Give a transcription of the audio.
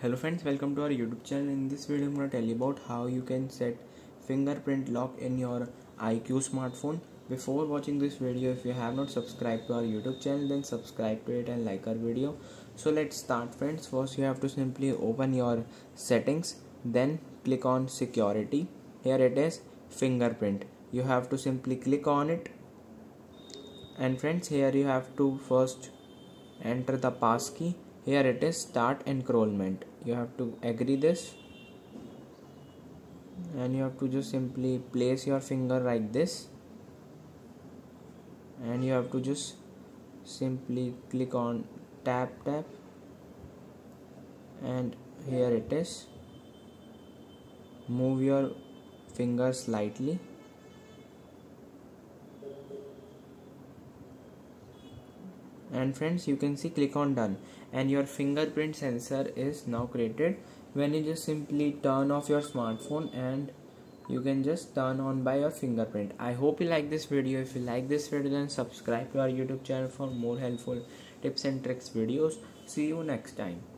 hello friends welcome to our youtube channel. In this video i'm going to tell you about how you can set fingerprint lock in your iq smartphone. Before watching this video if you have not subscribed to our youtube channel then subscribe to it and like our video. So let's start friends. First you have to simply open your settings then click on security. Here it is fingerprint. You have to simply click on it. And friends here you have to first enter the passkey here it is start enrollment. You have to agree this. And you have to just simply place your finger like this. And you have to just simply click on tap tap. And here it is. Move your finger slightly and friends you can see click on done. And your fingerprint sensor is now created. When you just simply turn off your smartphone and you can just turn on by your fingerprint. I hope you like this video. If you like this video then subscribe to our youtube channel for more helpful tips and tricks videos. See you next time